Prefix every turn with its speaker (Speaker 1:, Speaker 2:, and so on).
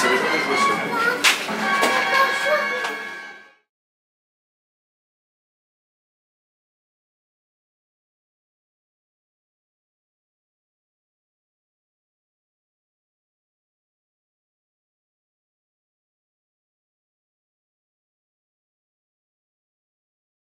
Speaker 1: Спасибо.